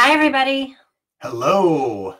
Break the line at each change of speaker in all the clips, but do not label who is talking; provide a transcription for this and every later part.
Hi, everybody.
Hello.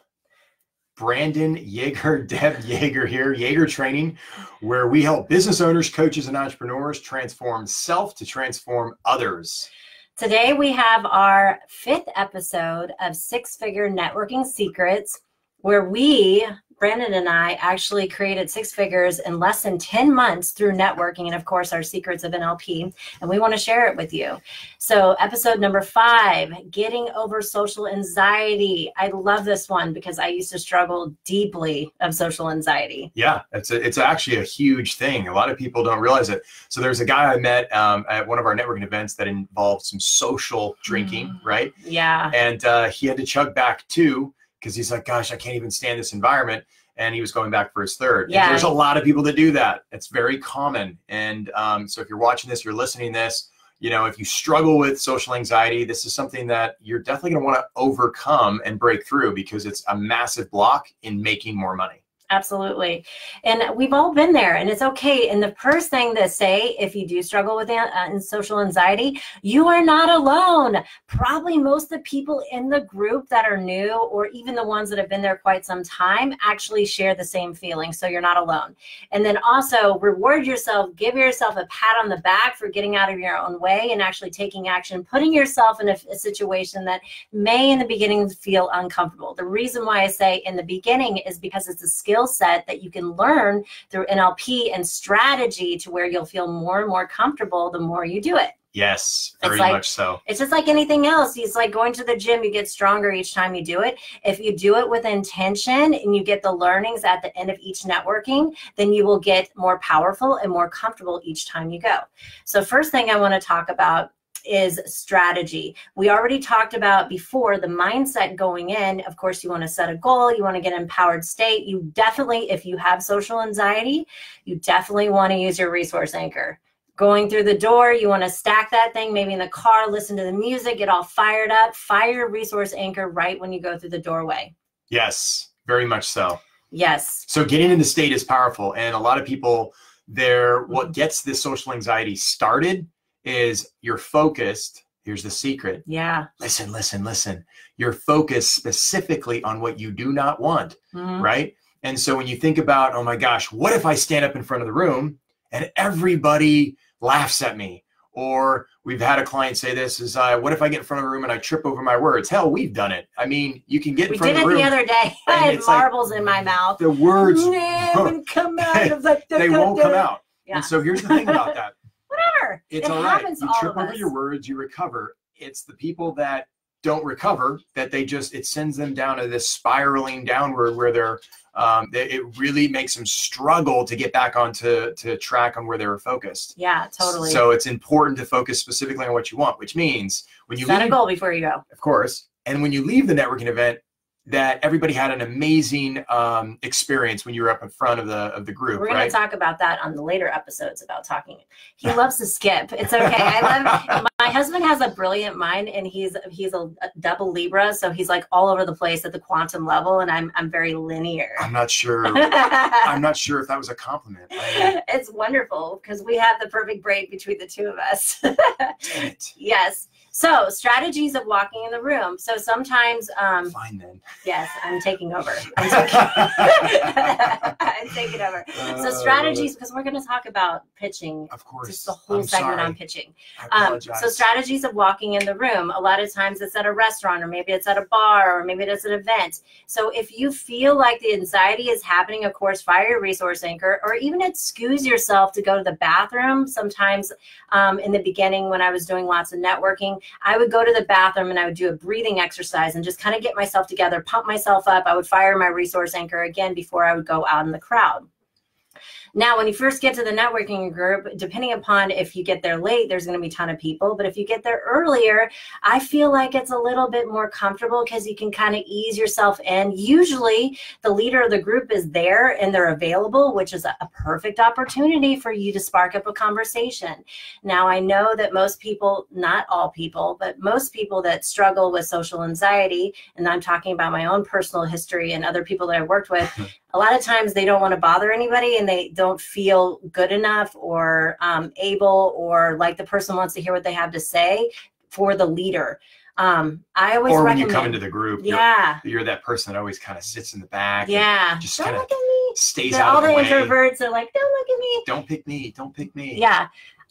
Brandon Yager, Deb Yager here, Yager Training, where we help business owners, coaches, and entrepreneurs transform self to transform others.
Today, we have our fifth episode of Six Figure Networking Secrets, where we Brandon and I actually created six figures in less than 10 months through networking and, of course, our secrets of NLP. And we want to share it with you. So, episode number five getting over social anxiety. I love this one because I used to struggle deeply of social anxiety.
Yeah, it's, a, it's actually a huge thing. A lot of people don't realize it. So, there's a guy I met um, at one of our networking events that involved some social drinking, mm. right?
Yeah.
And uh, he had to chug back too because he's like, gosh, I can't even stand this environment. And he was going back for his third. Yeah. And there's a lot of people that do that. It's very common. And um, so if you're watching this, you're listening this, you know, if you struggle with social anxiety, this is something that you're definitely going to want to overcome and break through because it's a massive block in making more money.
Absolutely. And we've all been there and it's okay. And the first thing to say, if you do struggle with uh, social anxiety, you are not alone. Probably most of the people in the group that are new or even the ones that have been there quite some time actually share the same feeling. So you're not alone. And then also reward yourself, give yourself a pat on the back for getting out of your own way and actually taking action, putting yourself in a, a situation that may in the beginning feel uncomfortable. The reason why I say in the beginning is because it's a skill skill set that you can learn through NLP and strategy to where you'll feel more and more comfortable the more you do it.
Yes, very like, much so.
It's just like anything else. It's like going to the gym, you get stronger each time you do it. If you do it with intention and you get the learnings at the end of each networking, then you will get more powerful and more comfortable each time you go. So, first thing I want to talk about is strategy. We already talked about before the mindset going in. Of course, you want to set a goal, you want to get empowered state. You definitely, if you have social anxiety, you definitely want to use your resource anchor. Going through the door, you want to stack that thing, maybe in the car, listen to the music, get all fired up, fire resource anchor right when you go through the doorway.
Yes, very much so.
Yes.
So getting in the state is powerful. And a lot of people, there, what mm-hmm. gets this social anxiety started is you're focused. Here's the secret.
Yeah.
Listen, listen, listen. You're focused specifically on what you do not want, mm-hmm. right? And so when you think about, oh my gosh, what if I stand up in front of the room and everybody laughs at me? Or we've had a client say this is, uh, what if I get in front of a room and I trip over my words? Hell, we've done it. I mean, you can get in
we
front of the room.
We did it the other day. I had marbles like, in my mouth.
The words won't
come out.
they won't come out. Yeah. And so here's the thing about that. It's
it
all right. You trip over your words, you recover. It's the people that don't recover that they just it sends them down to this spiraling downward where they're um, it really makes them struggle to get back onto to track on where they were focused.
Yeah, totally.
So it's important to focus specifically on what you want, which means when you
set
leave,
a goal before you go.
Of course, and when you leave the networking event, that everybody had an amazing um, experience when you were up in front of the of the group.
We're going
right?
to talk about that on the later episodes about talking. He loves to skip. It's okay. I love. My husband has a brilliant mind, and he's he's a, a, double Libra, so he's like all over the place at the quantum level, and I'm I'm very linear.
I'm not sure. I'm not sure if that was a compliment.
I, it's wonderful because we have the perfect break between the two of us. yes. So strategies of walking in the room. So sometimes, um,
fine then.
Yes, I'm taking over. I'm taking, I'm taking over. Uh, so strategies, because we're going to talk about pitching.
Of course.
Just the whole I'm segment sorry. on pitching.
Um,
so strategies of walking in the room. A lot of times it's at a restaurant, or maybe it's at a bar, or maybe it's an event. So if you feel like the anxiety is happening, of course, fire your resource anchor, or even excuse yourself to go to the bathroom. Sometimes um, in the beginning, when I was doing lots of networking, I would go to the bathroom and I would do a breathing exercise and just kind of get myself together, pump myself up. I would fire my resource anchor again before I would go out in the crowd. Now, when you first get to the networking group, depending upon if you get there late, there's going to be a ton of people. But if you get there earlier, I feel like it's a little bit more comfortable because you can kind of ease yourself in. Usually, the leader of the group is there and they're available, which is a, perfect opportunity for you to spark up a conversation. Now, I know that most people, not all people, but most people that struggle with social anxiety, and I'm talking about my own personal history and other people that I've worked with, a lot of times they don't want to bother anybody and they don't feel good enough or um, able or like the person wants to hear what they have to say for the leader. Um, I always
or when you come into the group,
yeah,
you're, you're that person that always kind of sits in the back.
yeah.
just
don't
kinda
look at me.
stays out
all
of the,
the introverts are like, don't look at me.
Don't pick me. Don't pick me.
Yeah.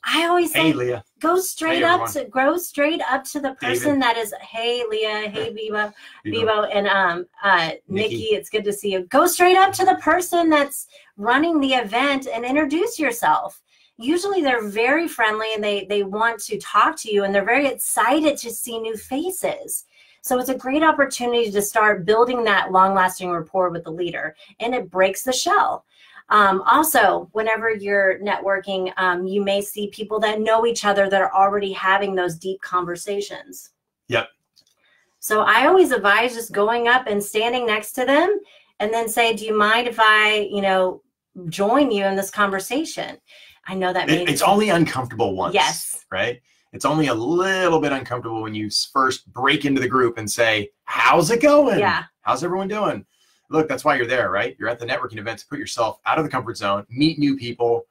I always
Hey,
say
Leah.
go straight
Hey,
up to grow straight up to the person that is hey Leah, hey Viva, Vivo and um uh Nikki.
Nikki.
it's good to see you. Go straight up to the person that's running the event and introduce yourself. Usually they're very friendly and they they want to talk to you and they're very excited to see new faces. So it's a great opportunity to start building that long-lasting rapport with the leader and it breaks the shell. Um, also, whenever you're networking, um, you may see people that know each other that are already having those deep conversations.
Yep.
So I always advise just going up and standing next to them and then say, Do you mind if I, you know, join you in this conversation? I know that
It- it's only uncomfortable once.
Yes.
Right. It's only a little bit uncomfortable when you first break into the group and say, "How's it going?
Yeah.
How's everyone doing?" Look, that's why you're there, right? You're at the networking event to put yourself out of the comfort zone, meet new people,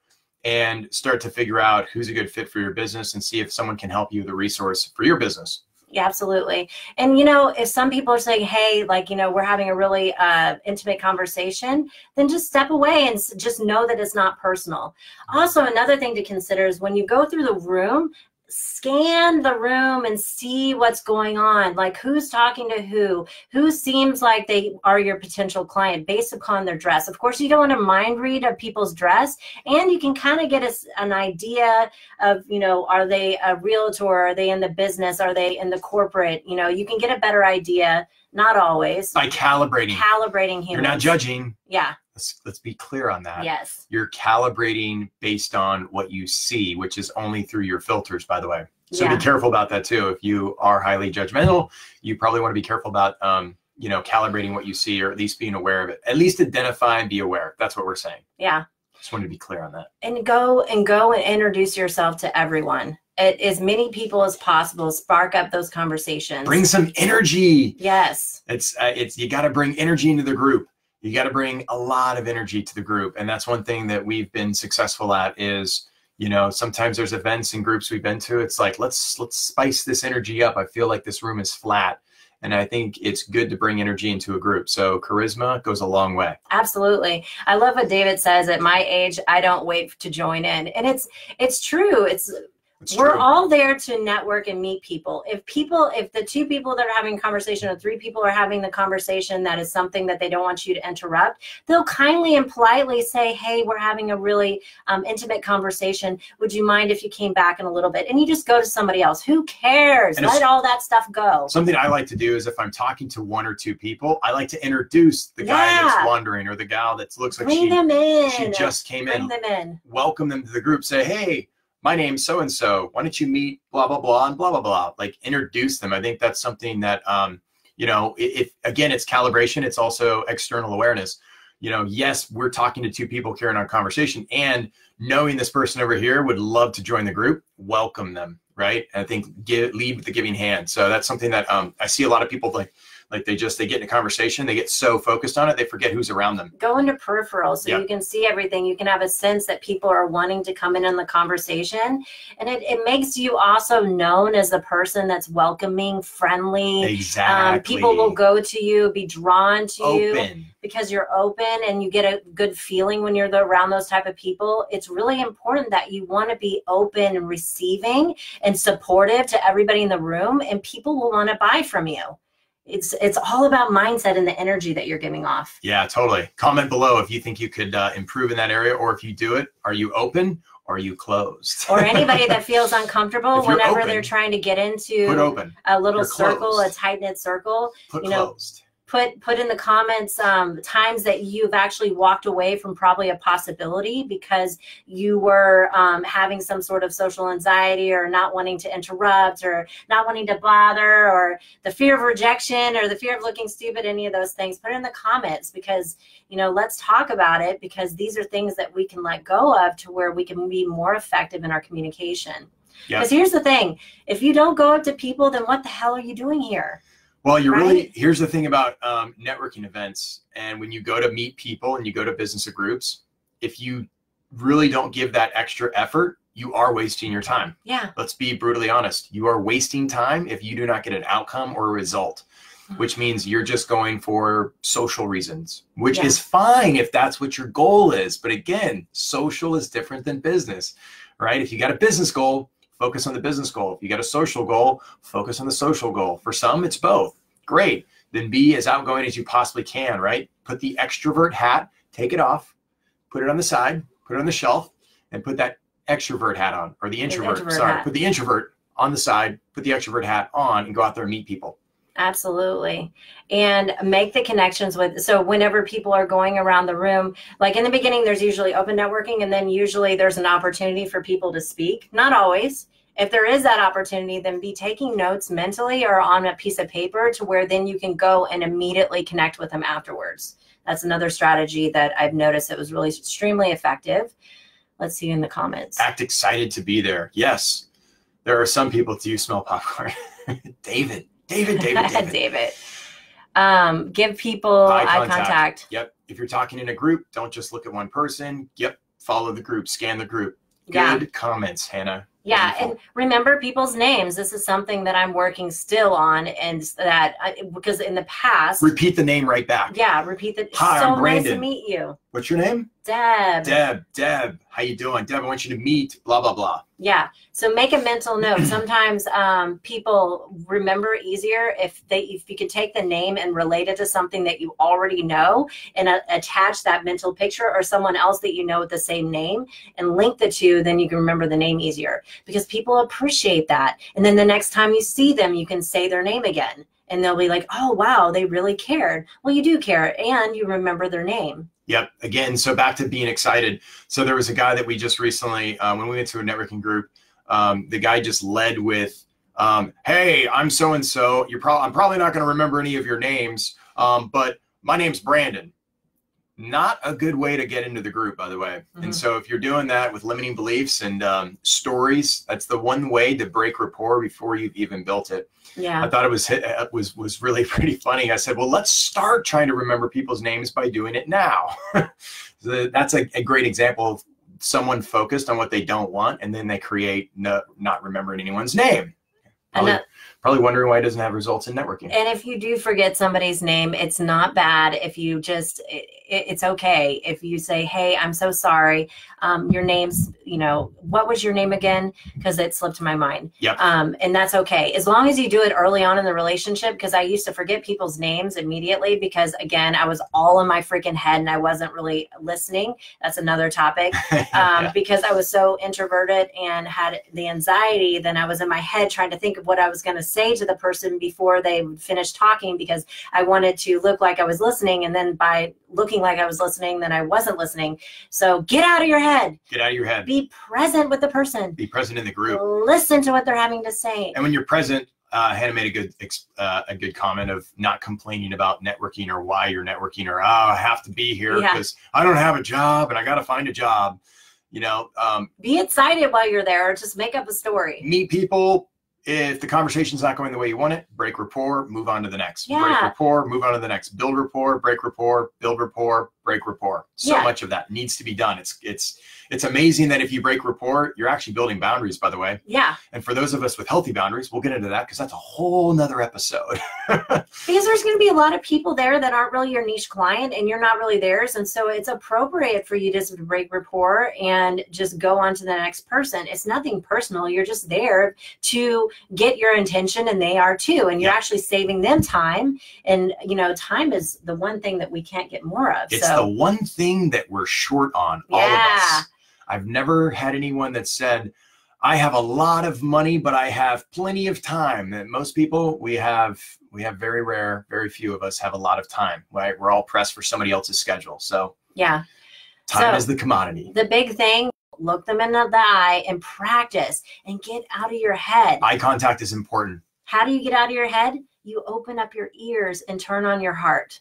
and start to figure out who's a good fit for your business and see if someone can help you with a resource for your business.
Yeah, absolutely. And you know, if some people are saying, "Hey, like you know, we're having a really uh, intimate conversation," then just step away and just know that it's not personal. Also, another thing to consider is when you go through the room, scan the room and see what's going on. Like who's talking to who, who seems like they are your potential client based upon their dress. Of course, you don't want to mind read of people's dress, and you can kind of get a an idea of you know are they a realtor? Are they in the business? Are they in the corporate? You know you can get a better idea not always.
By calibrating,
calibrating humans
you're not judging.
yeah
Let's, let's be clear on that.
yes
You're calibrating based on what you see, which is only through your filters, by the way. So
Yeah.
be careful about that too. If you are highly judgmental, you probably want to be careful about, um, you know, calibrating what you see or at least being aware of it. At least identify and be aware. That's what we're saying.
yeah
Just wanted to be clear on that.
and go and go and introduce yourself to everyone it, as many people as possible spark up those conversations
Bring some energy.
yes
It's uh, it's you got to bring energy into the group. You got to bring a lot of energy to the group, and that's one thing that we've been successful at. Is you know sometimes there's events and groups we've been to. It's like let's let's spice this energy up. I feel like this room is flat, and I think it's good to bring energy into a group. So charisma goes a long way.
absolutely i love what david says at my age i don't wait to join in and it's it's true it's
It's
we're
true.
all there to network and meet people. If people if the two people that are having conversation or three people are having the conversation that is something that they don't want you to interrupt they'll kindly and politely say hey we're having a really um, intimate conversation. Would you mind if you came back in a little bit? And you just go to somebody else. Who cares?
And
let all that stuff go.
Something I like to do is if I'm talking to one or two people, I like to introduce the guy
Yeah.
that's wandering or the gal that looks like
bring
she,
them in.
she just came
bring
in.
them in.
Welcome them to the group. Say hey my name's so and so why don't you meet blah blah blah and blah blah blah like introduce them. I think that's something that um you know if again it's calibration it's also external awareness. You know yes we're talking to two people carrying on conversation and knowing this person over here would love to join the group welcome them right? And i think give lead with the giving hand. So that's something that um i see a lot of people like like they just they get in a conversation they get so focused on it they forget who's around them.
Go into peripheral so you can see everything you can have a sense that people are wanting to come in in the conversation and it, it makes you also known as a person that's welcoming friendly
exactly.
um, people will go to you be drawn to you because you're open and you get a good feeling when you're the, around those type of people. It's really important that you want to be open and receiving and supportive to everybody in the room and people will want to buy from you it's it's all about mindset and the energy that you're giving off
Yeah, totally. Comment below if you think you could uh, improve in that area, or if you do it, are you open or are you closed?
or anybody that feels uncomfortable whenever
open,
they're trying to get into
open,
a little circle, a tight knit circle.
put
you know,
closed.
Put put in the comments um, times that you've actually walked away from probably a possibility because you were um, having some sort of social anxiety or not wanting to interrupt or not wanting to bother or the fear of rejection or the fear of looking stupid. Any of those things, put it in the comments because you know let's talk about it because these are things that we can let go of to where we can be more effective in our communication. Because here's the thing if you don't go up to people, then what the hell are you doing here?
Well, you're really here's the thing about um, networking events, and when you go to meet people and you go to business groups, if you really don't give that extra effort, you are wasting your time.
Yeah.
Let's be brutally honest. You are wasting time if you do not get an outcome or a result, mm-hmm. which means you're just going for social reasons, which yeah. is fine if that's what your goal is. But again, social is different than business, right? If you got a business goal, focus on the business goal. If you got a social goal, focus on the social goal. For some, it's both. Great. Then be as outgoing as you possibly can, right? Put the extrovert hat, take it off, put it on the side, put it on the shelf, and put that extrovert hat on or the introvert. Introvert sorry, hat. put the introvert on the side, put the extrovert hat on, and go out there and meet people.
Absolutely. And make the connections with, so whenever people are going around the room, like in the beginning, there's usually open networking, and then usually there's an opportunity for people to speak. Not always. If there is that opportunity, then be taking notes mentally or on a piece of paper to where then you can go and immediately connect with them afterwards. That's another strategy that I've noticed that was really extremely effective. Let's see in the comments.
Act excited to be there. Yes. There are some people do you smell popcorn. David, David, David, David.
David. Um, give people eye contact. eye contact.
Yep. If you're talking in a group, don't just look at one person. Yep. Follow the group, scan the group. Good yeah. comments, Hannah.
Yeah, Wonderful. and remember people's names. This is something that I'm working still on, and that I, because in the past,
repeat the name right back.
Yeah, repeat the.
Hi, so I'm Brandon.
Nice to meet you.
What's your name?
Deb.
Deb. Deb. How you doing? Deb, I want you to meet. Blah blah blah.
Yeah. So make a mental note. Sometimes um, people remember easier if they if you can take the name and relate it to something that you already know and uh, attach that mental picture or someone else that you know with the same name and link the two. Then you can remember the name easier because people appreciate that. And then the next time you see them, you can say their name again and they'll be like, oh, wow, they really cared. Well, you do care and you remember their name.
Yep. Again, so back to being excited. So there was a guy that we just recently, uh, when we went to a networking group, um, the guy just led with, um, "Hey, I'm so and so. You're probably I'm probably not going to remember any of your names, um, but my name's Brandon." Not a good way to get into the group, by the way. Mm-hmm. And so, if you're doing that with limiting beliefs and um, stories, that's the one way to break rapport before you've even built it.
Yeah,
I thought it was uh, was was really pretty funny. I said, "Well, let's start trying to remember people's names by doing it now." so that's a, a great example of someone focused on what they don't want, and then they create no, not remembering anyone's name. Probably, probably wondering why it doesn't have results in networking.
And if you do forget somebody's name, it's not bad. If you just, it, it's okay. If you say, hey, I'm so sorry. Um, your name's, you know, what was your name again? Because it slipped my mind.
Yeah.
Um, and that's okay. As long as you do it early on in the relationship, because I used to forget people's names immediately because, again, I was all in my freaking head and I wasn't really listening. That's another topic. Um, because I was so introverted and had the anxiety, then I was in my head trying to think of what I was going to say to the person before they finished talking because I wanted to look like I was listening. And then by looking like I was listening, then I wasn't listening. So get out of your head.
Get out of your head.
Be present with the person.
Be present in the group.
Listen to what they're having to say.
And when you're present, uh, Hannah made a good uh, a good comment of not complaining about networking or why you're networking or oh I have to be here because yeah. I don't have a job and I got to find a job. You know, um,
be excited while you're there. Just make up a story.
Meet people, if the conversation's not going the way you want it, break rapport, move on to the next.
Yeah.
Break rapport, move on to the next. Build rapport, break rapport, build rapport, break rapport. So yeah. much of that needs to be done. It's it's it's amazing that if you break rapport, you're actually building boundaries, by the way.
Yeah.
And for those of us with healthy boundaries, we'll get into that because that's a whole nother episode.
because there's going to be a lot of people there that aren't really your niche client and you're not really theirs. And so it's appropriate for you to break rapport and just go on to the next person. It's nothing personal. You're just there to get your intention and they are too. And you're yeah. actually saving them time. And, you know, time is the one thing that we can't get more of.
It's
so.
The one thing that we're short on, all of us. I've never had anyone that said, I have a lot of money, but I have plenty of time. And most people, we have we have very rare, very few of us have a lot of time. Right? We're all pressed for somebody else's schedule. So
yeah,
time so, is the commodity.
The big thing: look them in the eye and practice, and get out of your head.
Eye contact is important.
How do you get out of your head? You open up your ears and turn on your heart.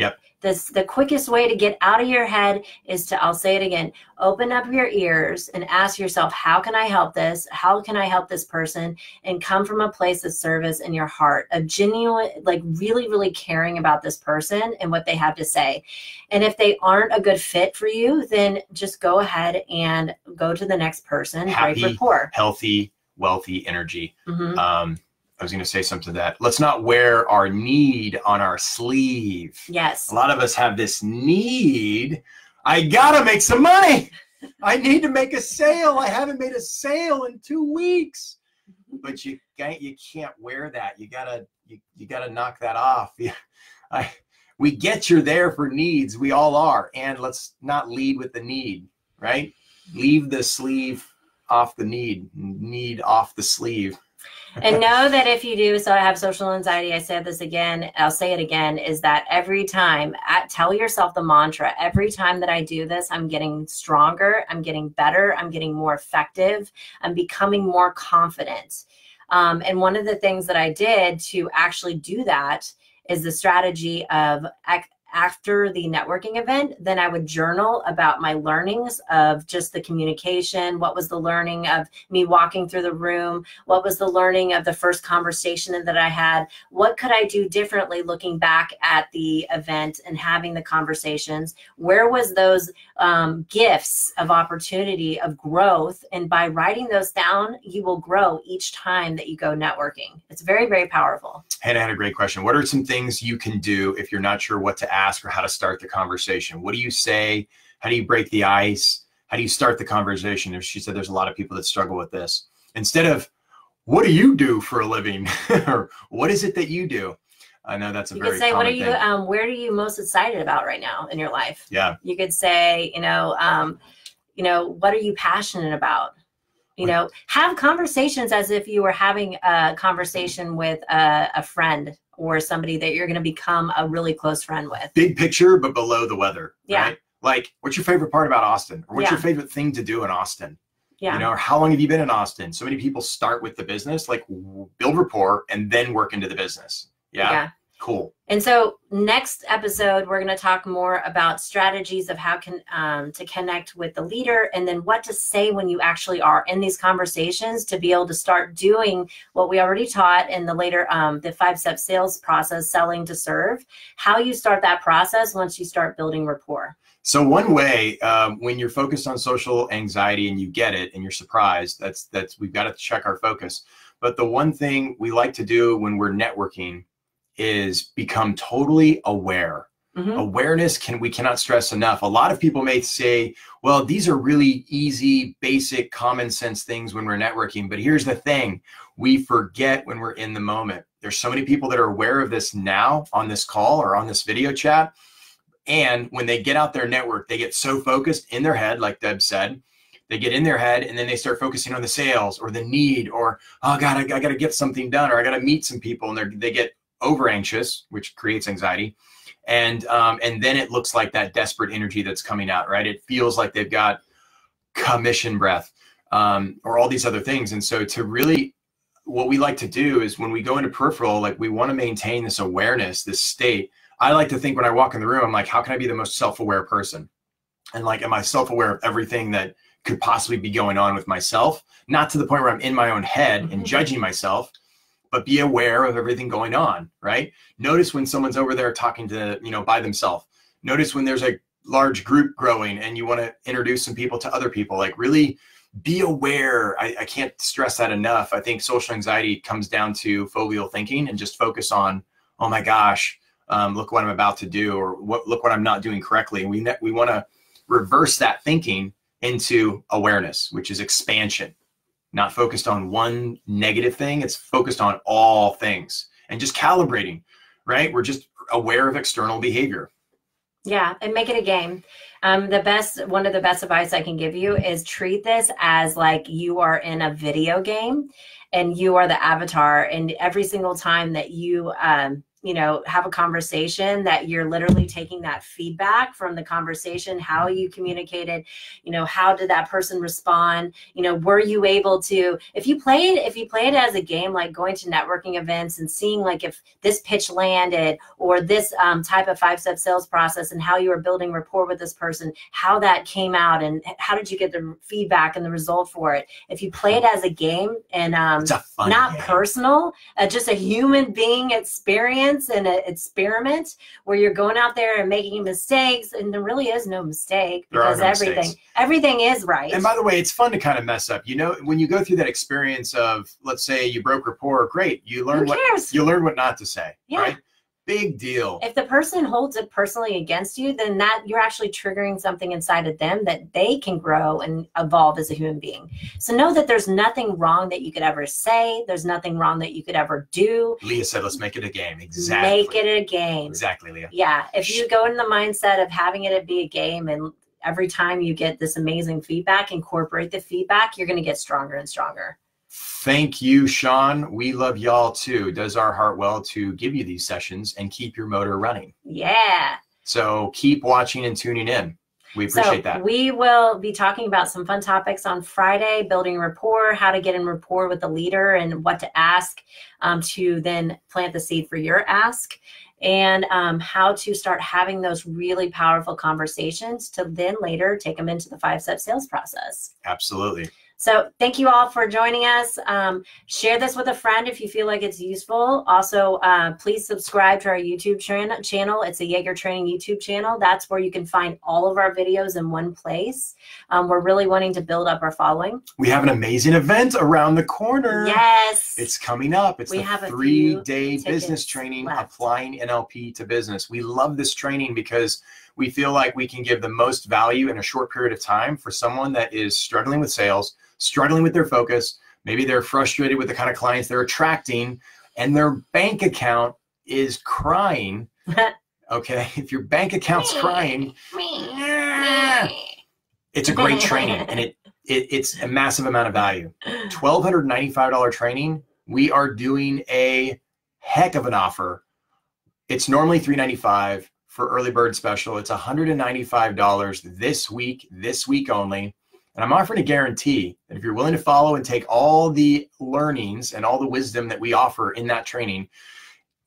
Yep.
This the quickest way to get out of your head is to I'll say it again. Open up your ears and ask yourself, how can I help this? How can I help this person? And come from a place of service in your heart, a genuine, like really, really caring about this person and what they have to say. And if they aren't a good fit for you, then just go ahead and go to the next person.
Happy, rapport. healthy, wealthy energy. Mm-hmm. Um, I was going to say something to that. Let's not wear our need on our sleeve.
Yes.
A lot of us have this need. I got to make some money. I need to make a sale. I haven't made a sale in two weeks. But you can't, you can't wear that. You gotta you, you gotta knock that off. I, we get you're there for needs. We all are. And let's not lead with the need, right? Leave the sleeve off the need, need off the sleeve
and know that if you do so I have social anxiety i said this again i'll say it again is that every time at, tell yourself the mantra every time that i do this i'm getting stronger i'm getting better i'm getting more effective i'm becoming more confident. Um, and one of the things that i did to actually do that is the strategy of after the networking event, then I would journal about my learnings of just the communication. What was the learning of me walking through the room? What was the learning of the first conversation that I had? What could I do differently looking back at the event and having the conversations? Where was those um, gifts of opportunity of growth? And by writing those down, you will grow each time that you go networking. It's very, very powerful.
Hannah had a great question. What are some things you can do if you're not sure what to ask or how to start the conversation? What do you say? How do you break the ice? How do you start the conversation? If she said there's a lot of people that struggle with this. Instead of what do you do for a living or what is it that you do? I know that's a
you
very
could say, what are you, um, where are you most excited about right now in your life?
Yeah.
You could say, you know, um, you know, what are you passionate about? you know have conversations as if you were having a conversation with a, a friend or somebody that you're going to become a really close friend with
big picture but below the weather yeah right? like what's your favorite part about austin or what's yeah. your favorite thing to do in austin yeah. You know, how long have you been in Austin? So many people start with the business, like build rapport and then work into the business. Yeah. yeah. Cool.
And so next episode, we're going to talk more about strategies of how can um, to connect with the leader, and then what to say when you actually are in these conversations to be able to start doing what we already taught in the later um, the five step sales process, selling to serve. How you start that process once you start building rapport.
So one way, um, when you're focused on social anxiety and you get it and you're surprised, that's that's we've got to check our focus. But the one thing we like to do when we're networking is become totally aware. Mm-hmm. Awareness can we cannot stress enough. A lot of people may say, well, these are really easy, basic, common sense things when we're networking. But here's the thing we forget when we're in the moment. There's so many people that are aware of this now on this call or on this video chat. And when they get out their network, they get so focused in their head, like Deb said, they get in their head and then they start focusing on the sales or the need or, oh God, I, I got to get something done or I got to meet some people. And they get over anxious, which creates anxiety. And um, and then it looks like that desperate energy that's coming out, right? It feels like they've got commission breath um, or all these other things. And so to really what we like to do is when we go into peripheral, like we want to maintain this awareness, this state. I like to think when I walk in the room, I'm like, how can I be the most self-aware person? And like, am I self-aware of everything that could possibly be going on with myself? Not to the point where I'm in my own head and mm-hmm. judging myself, but be aware of everything going on, right? Notice when someone's over there talking to, you know, by themselves. Notice when there's a large group growing and you want to introduce some people to other people. Like really be aware. I, I can't stress that enough. I think social anxiety comes down to foveal thinking and just focus on, oh my gosh, um, look what I'm about to do, or what look what I'm not doing correctly. We we want to reverse that thinking into awareness, which is expansion not focused on one negative thing. It's focused on all things and just calibrating, right? We're just aware of external behavior.
Yeah, and make it a game. Um, the best, one of the best advice I can give you is treat this as like you are in a video game and you are the avatar. And every single time that you um, you know have a conversation that you're literally taking that feedback from the conversation how you communicated you know how did that person respond you know were you able to if you play it if you play it as a game like going to networking events and seeing like if this pitch landed or this um, type of five step sales process and how you were building rapport with this person how that came out and how did you get the feedback and the result for it if you play it as a game and um, not game. personal uh, just a human being experience science and an experiment where you're going out there and making mistakes, and there really is no mistake because no everything mistakes. everything is right.
And by the way, it's fun to kind of mess up. You know, when you go through that experience of, let's say, you broke rapport, great, you learn what you learn what not to say, yeah. right? Big deal.
If the person holds it personally against you, then that you're actually triggering something inside of them that they can grow and evolve as a human being. So know that there's nothing wrong that you could ever say. There's nothing wrong that you could ever do.
Leah said, let's make it a game. Exactly.
Make it a game.
Exactly, Leah.
Yeah. If you go in the mindset of having it be a game and every time you get this amazing feedback, incorporate the feedback, you're going to get stronger and stronger.
Thank you, Sean. We love y'all too. Does our heart well to give you these sessions and keep your motor running.
Yeah.
So keep watching and tuning in. We appreciate so that.
We will be talking about some fun topics on Friday building rapport, how to get in rapport with the leader, and what to ask um, to then plant the seed for your ask, and um, how to start having those really powerful conversations to then later take them into the five step sales process.
Absolutely.
So thank you all for joining us. Um, share this with a friend if you feel like it's useful. Also, uh, please subscribe to our YouTube channel. It's a Yager Training YouTube channel. That's where you can find all of our videos in one place. Um, we're really wanting to build up our following.
We have an amazing event around the corner.
Yes.
It's coming up. It's we the three-day business training, left. applying NLP to business. We love this training because we feel like we can give the most value in a short period of time for someone that is struggling with sales – struggling with their focus. Maybe they're frustrated with the kind of clients they're attracting, and their bank account is crying. okay, if your bank account's crying, it's a great training, and it, it it's a massive amount of value. Twelve hundred ninety-five dollar training. We are doing a heck of an offer. It's normally three ninety-five for early bird special. It's $195 this week, this week only. And I'm offering a guarantee that if you're willing to follow and take all the learnings and all the wisdom that we offer in that training,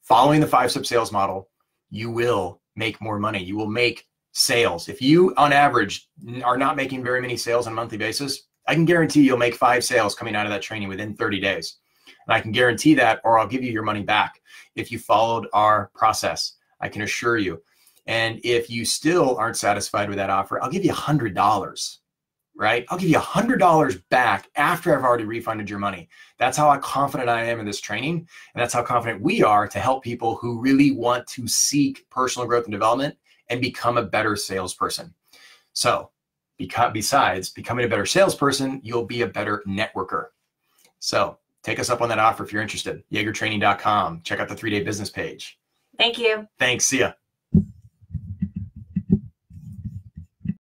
following the five step sales model, you will make more money. You will make sales. If you, on average, are not making very many sales on a monthly basis, I can guarantee you'll make five sales coming out of that training within 30 days. And I can guarantee that, or I'll give you your money back if you followed our process. I can assure you. And if you still aren't satisfied with that offer, I'll give you $100 right? I'll give you a $100 back after I've already refunded your money. That's how confident I am in this training. And that's how confident we are to help people who really want to seek personal growth and development and become a better salesperson. So, besides becoming a better salesperson, you'll be a better networker. So, take us up on that offer if you're interested. YagerTraining.com. Check out the three day business page.
Thank you.
Thanks. See ya.